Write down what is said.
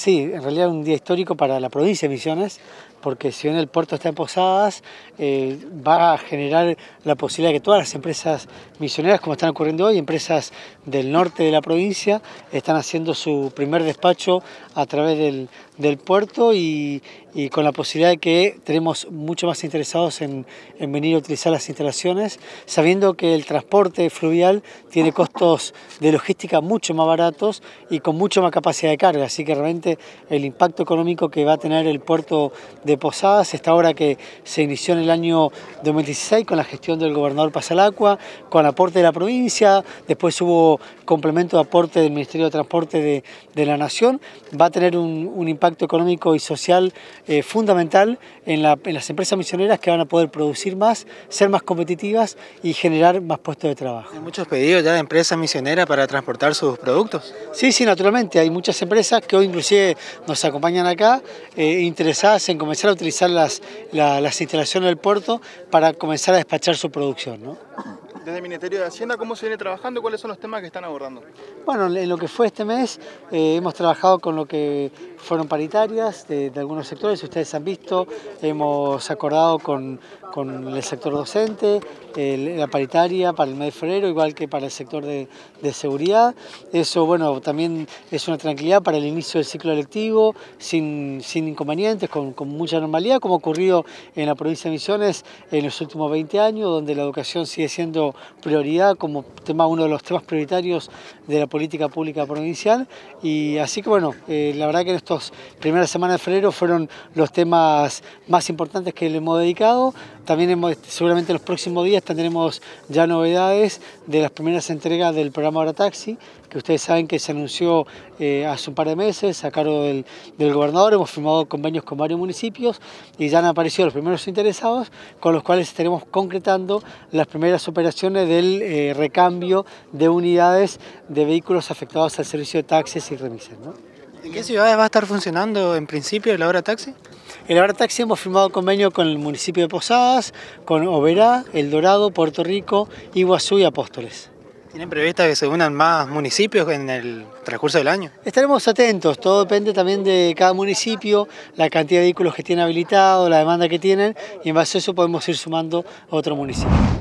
Sí, en realidad es un día histórico para la provincia de Misiones, porque si bien el puerto está en Posadas, eh, va a generar la posibilidad de que todas las empresas misioneras, como están ocurriendo hoy, empresas del norte de la provincia, están haciendo su primer despacho a través del, puerto y, con la posibilidad de que tenemos mucho más interesados en, en, venir a utilizar las instalaciones, sabiendo que el transporte fluvial tiene costos de logística mucho más baratos y con mucho más capacidad de carga, así que realmente el impacto económico que va a tener el puerto de Posadas, esta obra que se inició en el año 2016 con la gestión del gobernador Pasalacua, con aporte de la provincia, después hubo complemento de aporte del Ministerio de Transporte de, la Nación, va a tener un, impacto económico y social eh, fundamental en, las empresas misioneras que van a poder producir más, ser más competitivas y generar más puestos de trabajo. ¿Hay muchos pedidos ya de empresas misioneras para transportar sus productos? Sí, sí, naturalmente. Hay muchas empresas que hoy inclusive nos acompañan acá, eh, interesadas en comenzar a utilizar las, las instalaciones del puerto para comenzar a despachar su producción. ¿no? Desde el Ministerio de Hacienda, ¿cómo se viene trabajando? ¿Cuáles son los temas que están abordando? Bueno, en lo que fue este mes eh, hemos trabajado con lo que fueron paritarias de, algunos sectores, ustedes han visto, hemos acordado con, el sector docente, la paritaria para el mes de febrero, igual que para el sector de, seguridad. Eso, bueno, también es una tranquilidad para el inicio del ciclo electivo, sin, inconvenientes, con, con mucha normalidad, como ha ocurrido en la provincia de Misiones en los últimos 20 años, donde la educación sigue siendo prioridad como tema, uno de los temas prioritarios de la política pública provincial. Y así que bueno, eh, la verdad que en estas primeras semanas de febrero fueron los temas más importantes que le hemos dedicado. También seguramente en los próximos días tendremos ya novedades de las primeras entregas del programa Ahora Taxi, que ustedes saben que se anunció eh, hace un par de meses a cargo del, gobernador. Hemos firmado convenios con varios municipios y ya han aparecido los primeros interesados, con los cuales estaremos concretando las primeras operaciones del eh, recambio de unidades de vehículos afectados al servicio de taxis y remises. ¿En qué ciudades va a estar funcionando en principio el Ahora Taxi? El Ahora Taxi hemos firmado convenio con el municipio de Posadas, con Oberá, El Dorado, Puerto Rico, Iguazú y Apóstoles. ¿Tienen prevista que se unan más municipios en el transcurso del año? Estaremos atentos, todo depende también de cada municipio, la cantidad de vehículos que tienen habilitados, la demanda que tienen, y en base a eso podemos ir sumando a otro municipio.